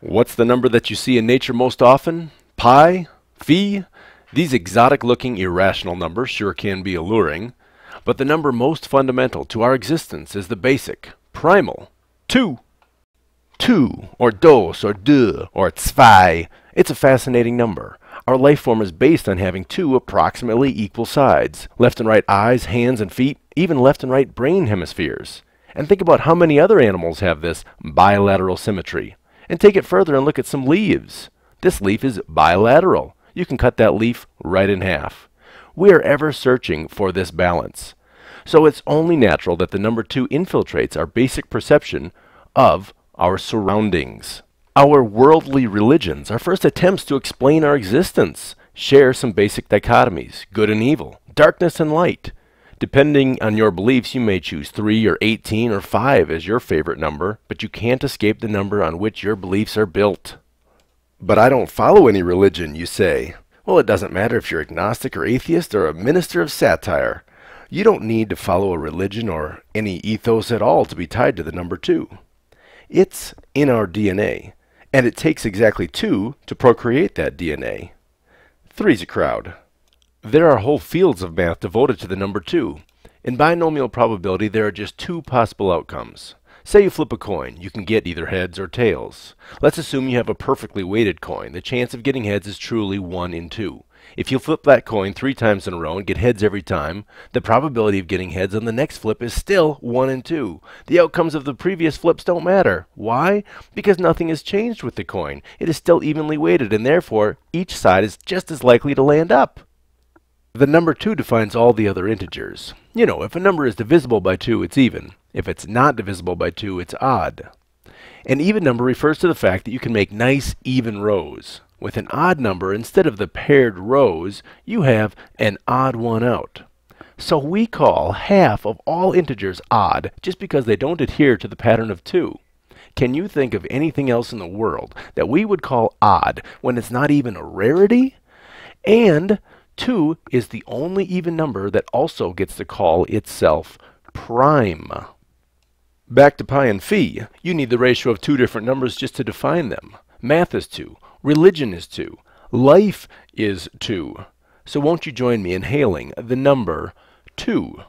What's the number that you see in nature most often? Pi? Phi? These exotic looking irrational numbers sure can be alluring, but the number most fundamental to our existence is the basic, primal, 2. 2, or dos, or deux, or zwei. It's a fascinating number. Our life form is based on having two approximately equal sides left and right eyes, hands, and feet, even left and right brain hemispheres. And think about how many other animals have this bilateral symmetry. And take it further and look at some leaves. This leaf is bilateral. You can cut that leaf right in half. We are ever searching for this balance. So it's only natural that the number 2 infiltrates our basic perception of our surroundings. Our worldly religions, our first attempts to explain our existence, share some basic dichotomies, good and evil, darkness and light. Depending on your beliefs, you may choose 3 or 18 or 5 as your favorite number, but you can't escape the number on which your beliefs are built. But I don't follow any religion, you say. Well, it doesn't matter if you're agnostic or atheist or a minister of satire. You don't need to follow a religion or any ethos at all to be tied to the number 2. It's in our DNA, and it takes exactly 2 to procreate that DNA. Three's a crowd. There are whole fields of math devoted to the number 2. In binomial probability, there are just two possible outcomes. Say you flip a coin, you can get either heads or tails. Let's assume you have a perfectly weighted coin. The chance of getting heads is truly 1 in 2. If you flip that coin three times in a row and get heads every time, the probability of getting heads on the next flip is still 1 in 2. The outcomes of the previous flips don't matter. Why? Because nothing has changed with the coin. It is still evenly weighted and therefore each side is just as likely to land up. The number 2 defines all the other integers. You know, if a number is divisible by 2, it's even. If it's not divisible by 2, it's odd. An even number refers to the fact that you can make nice, even rows. With an odd number, instead of the paired rows, you have an odd one out. So we call half of all integers odd just because they don't adhere to the pattern of 2. Can you think of anything else in the world that we would call odd when it's not even a rarity? And 2 is the only even number that also gets to call itself prime. Back to pi and phi, you need the ratio of two different numbers just to define them. Math is 2, religion is 2, life is 2. So won't you join me in hailing the number 2?